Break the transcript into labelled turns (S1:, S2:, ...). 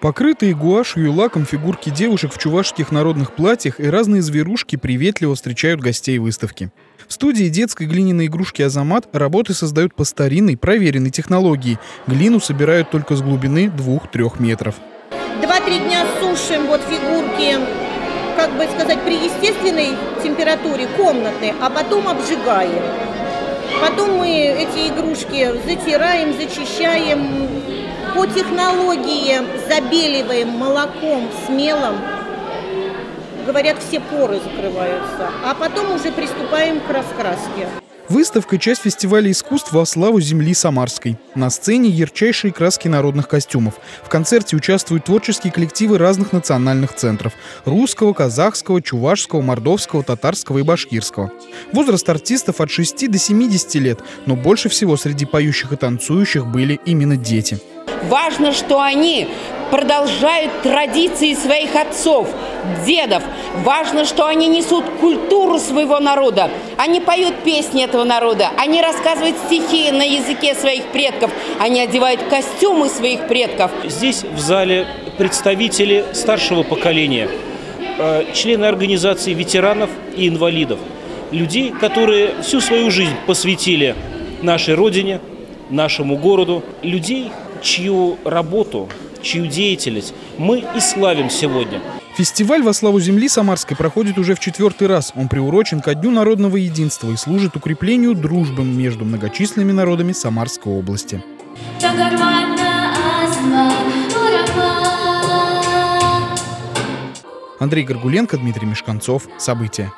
S1: Покрытые гуашью и лаком фигурки девушек в чувашских народных платьях и разные зверушки приветливо встречают гостей выставки. В студии детской глиняной игрушки «Азамат» работы создают по старинной, проверенной технологии. Глину собирают только с глубины 2-3 метров.
S2: Два-три дня сушим вот фигурки, как бы сказать, при естественной температуре комнатной, а потом обжигаем. Потом мы эти игрушки затираем, зачищаем, по технологии забеливаем молоком смелым, говорят, все поры закрываются, а потом уже приступаем к раскраске.
S1: Выставка – часть фестиваля искусств во славу земли Самарской. На сцене ярчайшие краски народных костюмов. В концерте участвуют творческие коллективы разных национальных центров – русского, казахского, чувашского, мордовского, татарского и башкирского. Возраст артистов от 6 до 70 лет, но больше всего среди поющих и танцующих были именно дети.
S3: Важно, что они продолжают традиции своих отцов, дедов. Важно, что они несут культуру своего народа. Они поют песни этого народа. Они рассказывают стихи на языке своих предков. Они одевают костюмы своих предков.
S4: Здесь в зале представители старшего поколения, э, члены организации ветеранов и инвалидов. Людей, которые всю свою жизнь посвятили нашей родине, нашему городу. Людей, чью работу, чью деятельность мы и славим сегодня.
S1: Фестиваль «Во славу земли» Самарской проходит уже в четвертый раз. Он приурочен ко Дню народного единства и служит укреплению дружбы между многочисленными народами Самарской области. Андрей Горгуленко, Дмитрий Мешканцов. События.